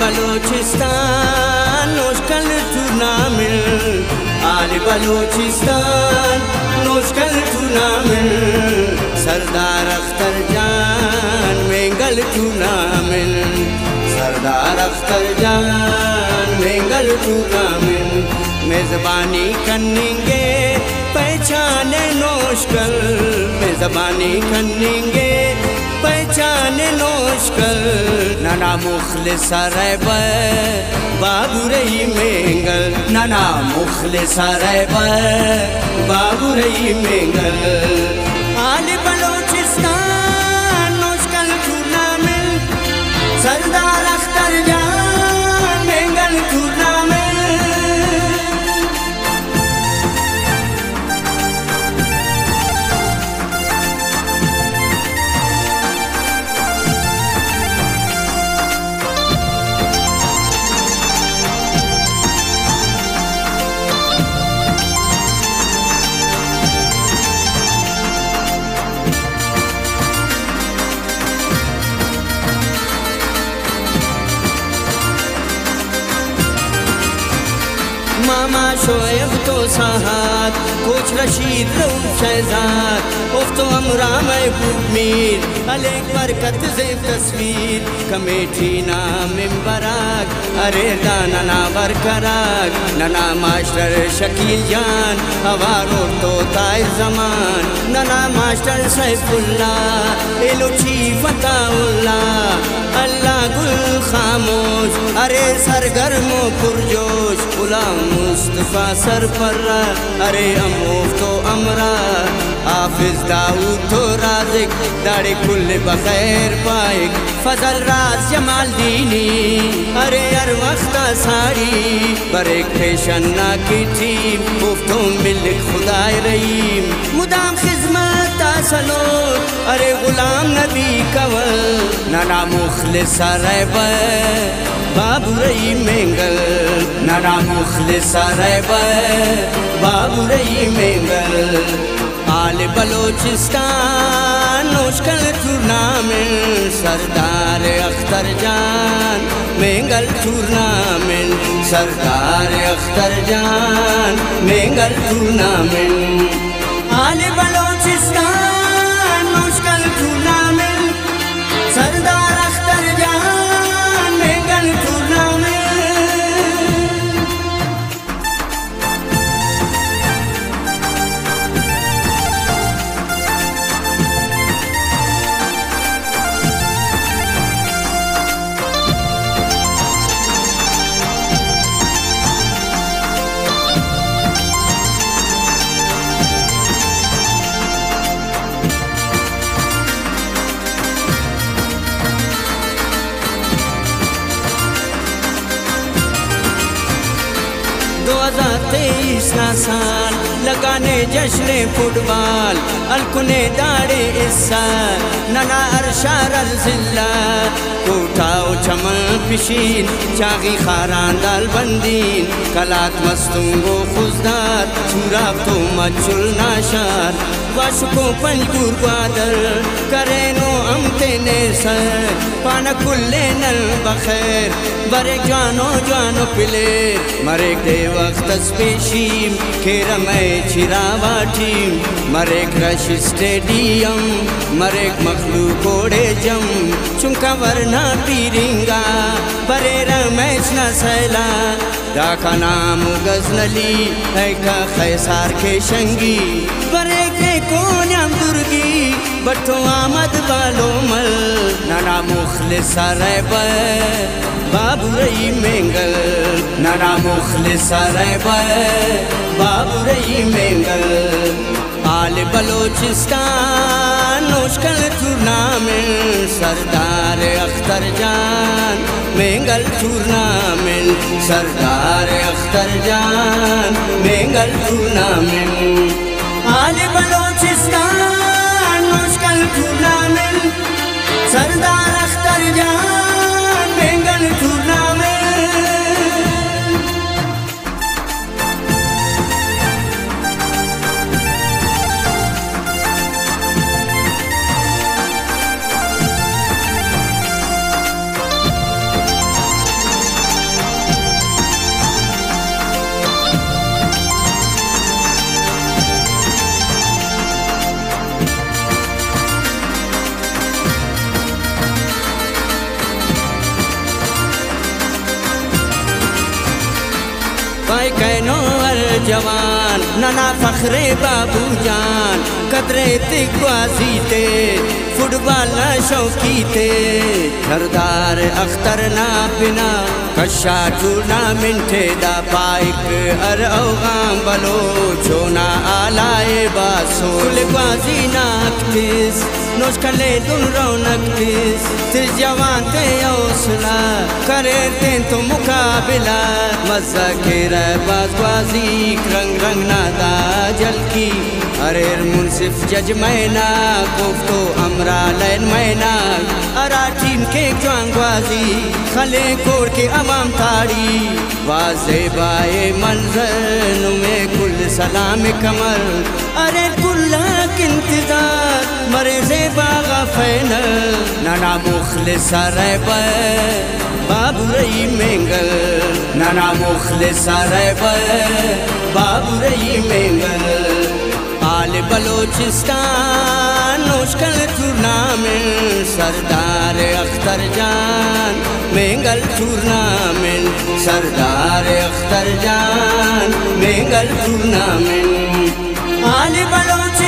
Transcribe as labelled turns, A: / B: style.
A: Balochistan Noshki tournament all Balochistan Noshki tournament Sardar Akhtar Jan Mengal tournament सरदार Akhtar Jan Mengal tournament मेजबानी करेंगे पहचाने नोशकल मेजबानी करेंगे पहचाने नोशकल नाना मुखल रैब बाबू रही मेंगल। नाना मुखल रैब बाबू रही मेंगल। शोएब तो साहत कोच रशीद रऊफ शहजाद। उफ तो हमरा महबूब मीर अलेक बरकत जेब तस्वीर। कमेटी ना मिम्बराक अरे दाना ना बरकराक नना मास्टर शकील जान। हवारो तो तायर जमान। नना मास्टर सैफुल्ला। एलोची फताउल्ला। अल्लाह गुल खामोश। अरे सरगर्मो पुरजोश। गुलाम मुस्तफ़ा सर पर अरे अमूफ तो अमरा। हाफिज दाऊद तो राजिक दाड़े कुल बखैर पाइक फजल राज जमाल दीनी अरे अर वक्ता सारी बरे खेशन्ना की टीम मुफ्तों मिल खुदाए रहीम मुदाम खिदमत सलो अरे गुलाम नबी कवल नाना मुखलिस बाबू रही मेंगल नाना Mukhlis Babu Rahi Mengal all Balochistan Noshki tournament Sardar Akhtar Jan. Mengal tournament सरदार अख्तर जान। मेंगल टूर्नामेंट आल बलोचिस्तान 2023 साल लगाने जश्न फुटबॉल अलकुने दाड़े इस साल। नना अरशार जिला कोठाओ चमन पिशीन, चागी खारा दाल बंदीन, कलात मस्तूंगो खुजदार चूरा तो मचुल नाशार। वाशको पंजगुर ग्वादर करेनो अमते ने सर, पाना कुल्ले नल बखैर, बरे जानो जानो पिले। मरे दे वक्त पेशीम खेर मैं चिरावा टीम। मरे क्रश स्टेडियम, मरे मखलू कोड़े जम। चुंका वरना पीरिंगा, बरे रमेश न सैला। दाका नाम गजनली है का खैसार के शंगी। के दुर्गी बट्टो आमद बालो मल, नाना मुखलिस रैब बाबू रही मेंगल, नाना मुखलिस रैब Babu Rahi Mengal. All Balochistan Noshki tournament Sardar Akhtar Jan, Mengal tournament Sardar Akhtar Jan, Mengal tournament all Balochistan Sardar Akhtar Jan. Canoe अर जवान, नना फखरे बाबू जान। कदरे तिगबाजी ते फुटबॉल शौकी थे सरदार अख्तर ना बिना, कशा टूर्नामेंट दा पाइक अर अवगाम बलो छोना आलाए बासो। बाजी नाकतिस कले दुन रौनक तिर जवान ते हौसला करे ते तो मुकाबला मज़ा के बाजी रंग रंग नादा जल की अरे मुनसिफ जज मैना गुफ्तो अमरा लैन मैना अरा टीम के बाजी खले कोड़ के अमाम ताड़ी वाजे बाए मंजर में कुल सलाम कमर अरे कुल्ला इंतज़ार नाना मुखलिस बाबू रही मेंगल, नाना मुखलिस बाबू रही मेंगल, आल बलोचिस्तान, मुश्किल tournament Sardar Akhtar Jan. Mengal tournament Sardar Akhtar Jan. Mengal tournament all Balochistan.